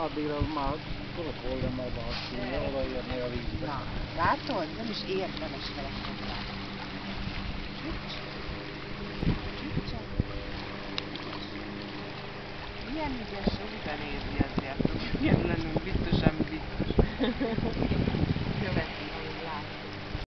addigra már tudod volna majd alszulni, odaérni a vízbe. Na, látod? Nem is érdemes telefonra. Milyen ügyes, hogy benézni ezért, hogy milyen lennünk biztos, ami biztos.